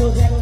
Gracias.